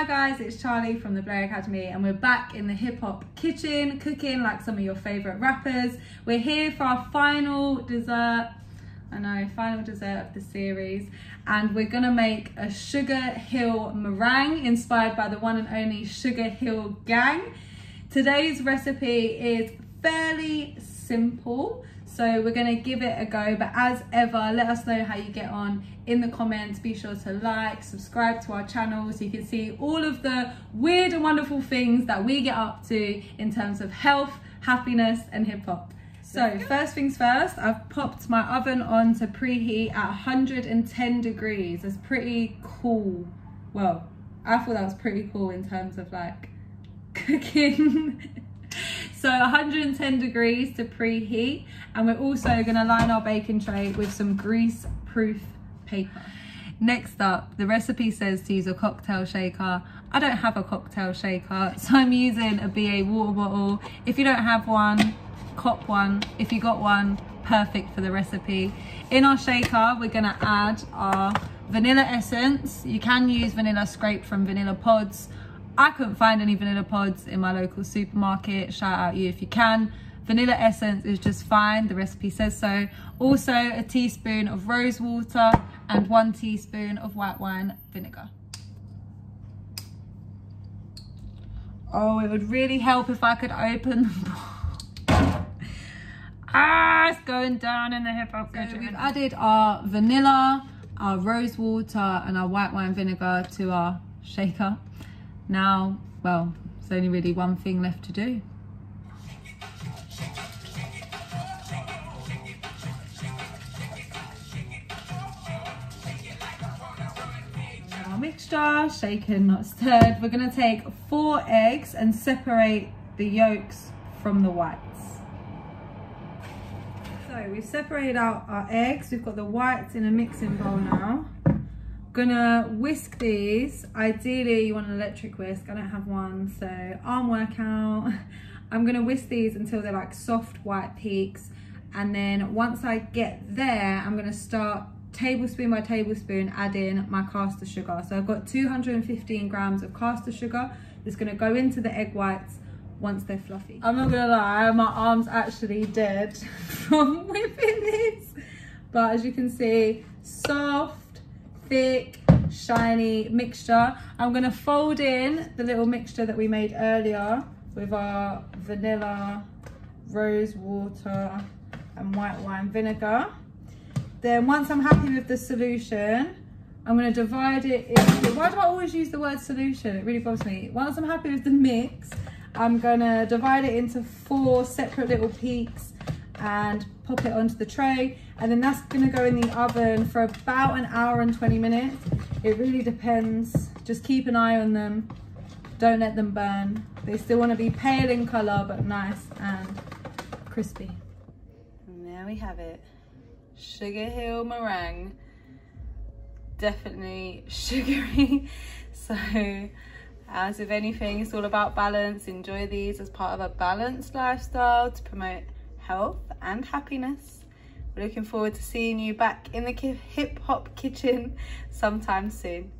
Hi guys, it's Charlie from the Blair Academy and we're back in the hip hop kitchen cooking like some of your favorite rappers. We're here for our final dessert, I know, final dessert of the series and we're gonna make a Sugar Hill meringue inspired by the one and only Sugar Hill gang. Today's recipe is fairly simple. So we're gonna give it a go, but as ever, let us know how you get on in the comments. Be sure to like, subscribe to our channel so you can see all of the weird and wonderful things that we get up to in terms of health, happiness, and hip hop. So first things first, I've popped my oven on to preheat at 110 degrees. It's pretty cool. Well, I thought that was pretty cool in terms of like cooking. So 110 degrees to preheat. And we're also gonna line our baking tray with some grease proof paper. Next up, the recipe says to use a cocktail shaker. I don't have a cocktail shaker, so I'm using a BA water bottle. If you don't have one, cop one. If you got one, perfect for the recipe. In our shaker, we're gonna add our vanilla essence. You can use vanilla scraped from vanilla pods. I couldn't find any vanilla pods in my local supermarket. Shout out you if you can. Vanilla essence is just fine, the recipe says so. Also a teaspoon of rose water and one teaspoon of white wine vinegar. Oh, it would really help if I could open the Ah, it's going down in the hip hop. So we've added our vanilla, our rose water and our white wine vinegar to our shaker. Now, well, there's only really one thing left to do. Our mixture, shaken, not stirred. We're gonna take four eggs and separate the yolks from the whites. So we've separated out our eggs. We've got the whites in a mixing bowl now gonna whisk these. Ideally you want an electric whisk. I don't have one so arm workout. I'm gonna whisk these until they're like soft white peaks. And then once i get there i'm gonna start tablespoon by tablespoon adding my caster sugar. So i've got 215 grams of caster sugar that's gonna go into the egg whites once they're fluffy. I'm not gonna lie my arm's actually dead from whipping this. But as you can see soft thick, shiny mixture. I'm gonna fold in the little mixture that we made earlier with our vanilla, rose water, and white wine vinegar. Then once I'm happy with the solution, I'm gonna divide it into, why do I always use the word solution? It really bothers me. Once I'm happy with the mix, I'm gonna divide it into four separate little peaks and pop it onto the tray. And then that's going to go in the oven for about an hour and 20 minutes. It really depends. Just keep an eye on them. Don't let them burn. They still want to be pale in color but nice and crispy. And there we have it. Sugar hill meringue. Definitely sugary. So as with anything it's all about balance. Enjoy these as part of a balanced lifestyle to promote health and happiness. We're looking forward to seeing you back in the hip hop kitchen sometime soon.